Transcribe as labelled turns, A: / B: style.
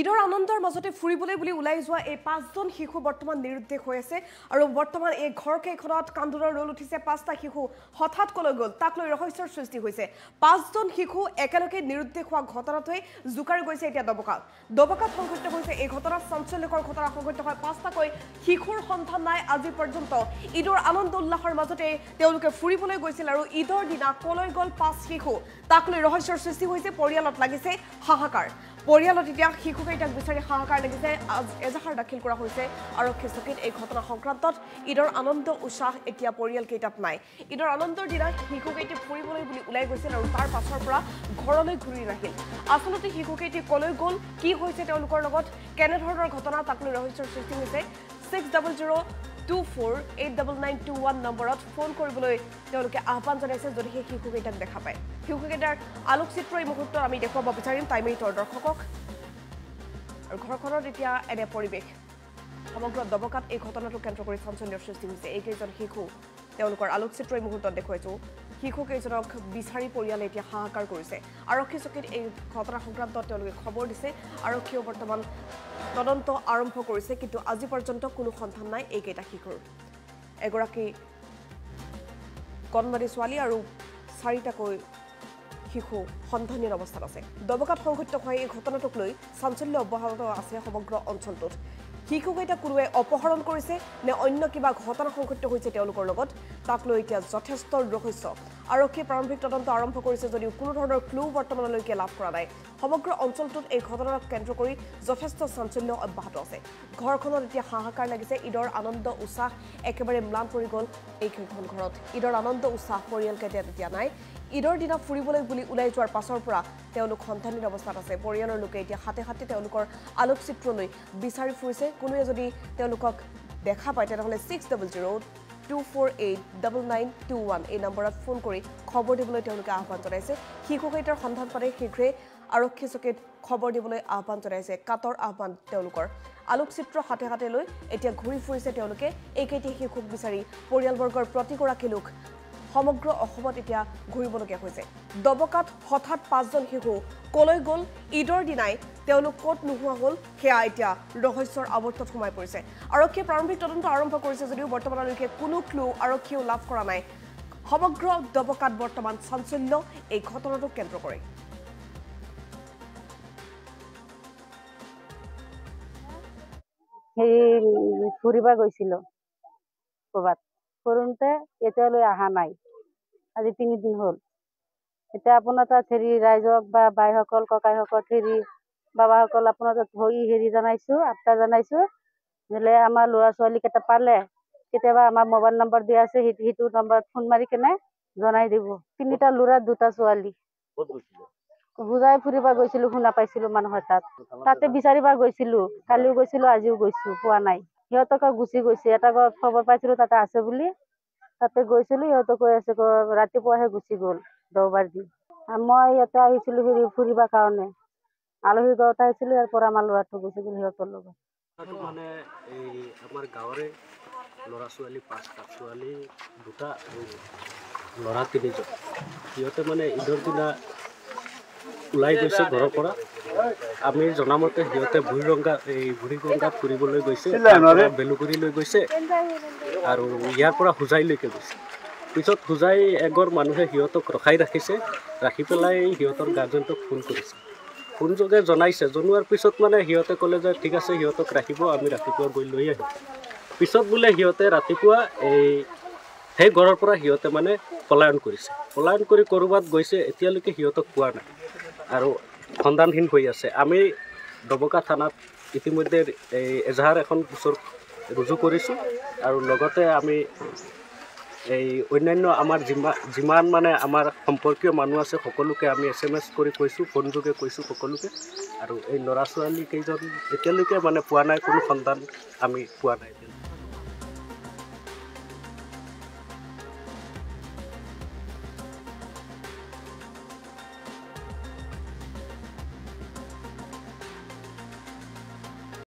A: ঈদৰ আনন্দৰ মাজতে ফুৰিবলৈ বুলি ওলাই যোৱা এই পাঁচজন শিশু বৰ্তমান নিৰুদ্দেশ হৈ আছে আৰু বৰ্তমান এই ঘৰকেইখনত কান্দোনৰ ৰোল উঠিছে। পাঁচটা শিশু হঠাৎ কলৈ গ'ল? তাক লৈ ৰহস্যৰ সৃষ্টি হৈছে। পাঁচজন শিশু একেলগে নিৰুদ্দেশ হোৱা ঘটনাটোৱে জোকাৰি গৈছে এতিয়া দবকাত। দবকাত সংঘটিত হৈছে এই ঘটনাত চাঞ্চল্যকৰ ঘটনা সংঘটিত হয় পাঁচটাকৈ শিশুৰ সন্ধান নাই আজি পৰ্যন্ত। ঈদৰ আনন্দ উল্লাসৰ মাজতে তেওঁলোকে ফুৰিবলৈ গৈছিল আৰু ঈদৰ দিনা কলৈ গ'ল পাঁচ শিশু? তাক লৈ ৰহস্যৰ সৃষ্টি হৈছে পৰিয়ালত লাগিছে হাহাকাৰ। পৰিয়ালত এতিয়া শিশুকেইটাক বিচাৰি হাহাকাৰ লাগিছে এজাহাৰ দাখিল কৰা হৈছে আৰক্ষী চকীত এই ঘটনা সংক্ৰান্তত। ঈদৰ আনন্দ উৎসাহ এতিয়া পৰিয়ালকেইটাত নাই। ঈদৰ আনন্দৰ দিনা শিশুকেইটি ফুৰিবলৈ বুলি ওলাই গৈছিল আৰু তাৰ পাছৰ পৰা ঘৰলৈ ঘূৰি নাহিল। আচলতে শিশুকেইটি কলৈ গ'ল কি হৈছে তেওঁলোকৰ লগত কেনেধৰণৰ ঘটনা তাক লৈ ৰহস্যৰ সৃষ্টি হৈছে six double zero' two four eight double nine two one নম্বৰত ফোন কৰিবলৈ তেওঁলোকে আহ্বান জনাইছে যদি সেই শিশুকেইটাক দেখা পায় শিশুকেইটাৰ আলোকচিত্ৰ এই মুহূৰ্তত আমি দেখুৱাব বিচাৰিম টাইমেৰিটৰ দৰ্শকক আৰু ঘৰখনত এতিয়া এনে পৰিৱেশ সমগ্ৰ দবকাত এই ঘটনাটো কেন্দ্ৰ কৰি চাঞ্চল্যৰ সৃষ্টি হৈছে এইকেইজন শিশু তেওঁলোকৰ আলোকচিত্ৰ এই মুহূৰ্তত দেখুৱাইছোঁ শিশুকেইজনক বিচাৰি পৰিয়ালে এতিয়া হাহাকাৰ কৰিছে। আৰক্ষী চকীত এই ঘটনা সংক্ৰান্তত তেওঁলোকে খবৰ দিছে। আৰক্ষীয়েও বৰ্তমান তদন্ত আৰম্ভ কৰিছে কিন্তু আজি পৰ্যন্ত কোনো সন্ধান নাই। এইকেইটা শিশুৰ। এগৰাকী কণমানি ছোৱালী আৰু চাৰিটাকৈ শিশু সন্ধানহীন অৱস্থাত আছে। দবকাত সংঘটিত হোৱা এই ঘটনাটোক লৈ চাঞ্চল্য অব্যাহত আছে সমগ্ৰ অঞ্চলটোত। শিশুকেইটা কোনোৱে অপহৰণ কৰিছে নে অন্য কিবা ঘটনা সংঘটিত হৈছে তেওঁলোকৰ লগত তাক লৈ এতিয়া যথেষ্ট ৰহস্য। আৰক্ষীয়ে প্ৰাৰম্ভিক তদন্ত আৰম্ভ কৰিছে যদিও কোনো ধৰণৰ ক্লু বৰ্তমানলৈকে লাভ কৰা নাই। সমগ্ৰ অঞ্চলটোত এই ঘটনাক কেন্দ্ৰ কৰি যথেষ্ট চাঞ্চল্য অব্যাহত আছে। ঘৰখনত এতিয়া হাহাকাৰ লাগিছে। ঈদৰ আনন্দ উৎসাহ একেবাৰে ম্লান পৰি গ'ল এইকেইখন ঘৰত। ঈদৰ আনন্দ উৎসাহ পৰিয়ালকেইটা তেতিয়া নাই। ঈদৰ দিনা ফুৰিবলৈ বুলি ওলাই যোৱাৰ পাছৰ পৰা তেওঁলোক সন্ধানহীন অৱস্থাত আছে। পৰিয়ালৰ লোকে এতিয়া হাতে হাতে তেওঁলোকৰ আলোকচিত্ৰলৈ বিচাৰি ফুৰিছে। কোনোৱে যদি তেওঁলোকক দেখা পায় তেনেহ'লে six double zero' two four eight double nine two one এই নম্বৰত ফোন কৰি খবৰ দিবলৈ তেওঁলোকে আহ্বান জনাইছে। শিশুকেইটাৰ সন্ধান পালে শীঘ্ৰেই আৰক্ষী চকীত খবৰ দিবলৈ আহ্বান জনাইছে। কাটৰ আহ্বান তেওঁলোকৰ। আলোকচিত্ৰ হাতে হাতে লৈ এতিয়া ঘূৰি ফুৰিছে তেওঁলোকে। এইকেইটি শিশুক বিচাৰি পৰিয়ালবৰ্গৰ প্ৰতিগৰাকী লোক সমগ্ৰ অসমত এতিয়া ঘূৰিবলগীয়া হৈছে। দবকাত হঠাৎ পাঁচজন শিশু কলৈ গ'ল ঈদৰ দিনাই তেওঁলোক ক'ত নোহোৱা হ'ল সেয়া এতিয়া ৰহস্যৰ আৱৰ্তত সোমাই পৰিছে। আৰক্ষীয়ে প্ৰাৰম্ভিক তদন্ত আৰম্ভ কৰিছে যদিও বৰ্তমানলৈকে কোনো ক্লু আৰক্ষীয়েও লাভ কৰা নাই। সমগ্ৰ দবকাত বৰ্তমান চাঞ্চল্য এই ঘটনাটোক কেন্দ্ৰ কৰে।
B: সেই ফুৰিব গৈছিলো ক'ৰবাত। ফুৰোঁতে এতিয়ালৈ অহা নাই। আজি তিনিদিন হ'ল। এতিয়া আপোনাৰ তাত হেৰি ৰাইজক বা বাইসকল ককাইসকল হেৰি বাবাসকল আপোনাৰ তাত হৈ হেৰি জনাইছোঁ আঠটা জনাইছোঁ বোলে আমাৰ ল'ৰা ছোৱালীকেইটা পালে কেতিয়াবা আমাৰ মোবাইল নম্বৰ দিয়া আছে সেইটো সেইটো নম্বৰত ফোন মাৰি কেনে জনাই দিব। তিনিটা ল'ৰা দুটা ছোৱালী। বুজাই ফুৰিব গৈছিলো শুনা পাইছিলো মানুহৰ তাত। তাতে বিচাৰিব গৈছিলো কালিও গৈছিলো আজিও গৈছো পোৱা নাই। সিহঁতকে গুচি গৈছে এটা ঘৰত খবৰ পাইছিলো তাতে আছে বুলি। তাতে গৈছিলো সিহঁতে কৈ আছে ৰাতিপুৱাহে গুচি গ'ল দেওবাৰ দি মই ইয়াতে আহিছিলো হেৰি ফুৰিবৰ কাৰণে। আলহী ঘৰত আহিছিলো ইয়াৰ পৰা আমাৰ ল'ৰাটো গুচি গ'ল সিহঁতৰ লগত।
C: ল'ৰা ছোৱালী পাঁচটা ছোৱালী দুটা ল'ৰা তিনিজন। সিহঁতে মানে ঈদৰ দিনা ওলাই গৈছে ঘৰৰ পৰা। আমি জনামতে সিহঁতে বুঢ়ীৰংগা এই বুঢ়ীগংগা ফুৰিবলৈ গৈছে বেলুগুৰিলৈ গৈছে আৰু ইয়াৰ পৰা হোজাইলৈকে গৈছে। পিছত হোজাই এঘৰ মানুহে সিহঁতক ৰখাই ৰাখিছে ৰাখি পেলাই সিহঁতৰ গাৰ্জেণ্টক ফোন কৰিছে। ফোনযোগে জনাইছে জনোৱাৰ পিছত মানে সিহঁতে ক'লে যে ঠিক আছে সিহঁতক ৰাখিব আমি ৰাতিপুৱা গৈ লৈ আহিম। পিছত বোলে সিহঁতে ৰাতিপুৱা এই সেই ঘৰৰ পৰা সিহঁতে মানে পলায়ন কৰিছে। পলায়ন কৰি ক'ৰবাত গৈছে এতিয়ালৈকে সিহঁতক পোৱা নাই। আৰু সন্ধানহীন হৈ আছে। আমি ডবকা থানাত ইতিমধ্যে এই এজাহাৰ এখন গোচৰ ৰুজু কৰিছোঁ আৰু লগতে আমি এই অন্যান্য আমাৰ যিমান যিমান মানে আমাৰ সম্পৰ্কীয় মানুহ আছে সকলোকে আমি এছ এম এছ কৰি কৈছোঁ ফোনযোগে কৈছোঁ সকলোকে। আৰু এই ল'ৰা ছোৱালী কেইজন এতিয়ালৈকে মানে পোৱা নাই কোনো সন্ধান আমি পোৱা নাই।